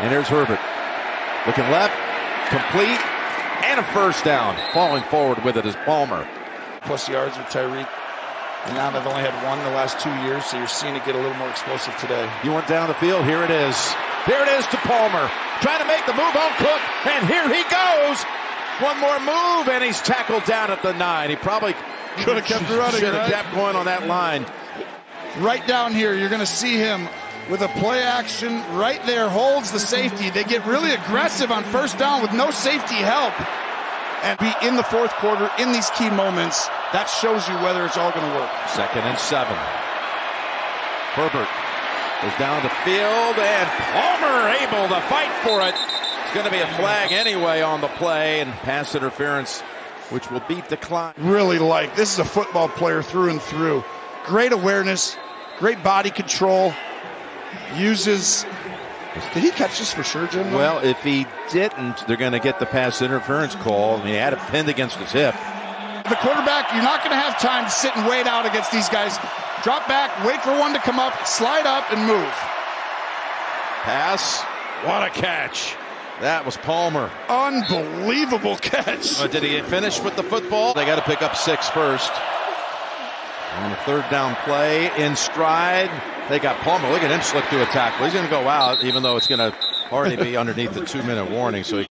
And there's Herbert. Looking left, complete, and a first down. Falling forward with it is Palmer. Plus yards with Tyreek. And now they've only had one the last two years, so you're seeing it get a little more explosive today. You went down the field. Here it is. Here it is to Palmer. Trying to make the move on Cook. And here he goes. One more move, and he's tackled down at the nine. He probably could have kept running. Should have right? kept going on that line. Right down here, you're going to see him with a play action right there, holds the safety. They get really aggressive on first down with no safety help. And be in the fourth quarter in these key moments. That shows you whether it's all going to work. Second and seven. Herbert goes down the field, and Palmer able to fight for it. It's going to be a flag anyway on the play, and pass interference, which will beat the clock. Really like this is a football player through and through. Great awareness, great body control. Uses. Did he catch this for sure, Jim? Well, if he didn't, they're going to get the pass interference call. I mean, he had it pinned against his hip. The quarterback, you're not going to have time to sit and wait out against these guys. Drop back, wait for one to come up, slide up, and move. Pass. What a catch. That was Palmer. Unbelievable catch. Uh, did he finish with the football? They got to pick up six first. On the third down play, in stride, they got Palmer. Look at him slip through a tackle. He's going to go out, even though it's going to already be underneath the two minute warning. So he